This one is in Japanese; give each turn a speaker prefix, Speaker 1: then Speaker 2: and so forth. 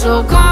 Speaker 1: so cold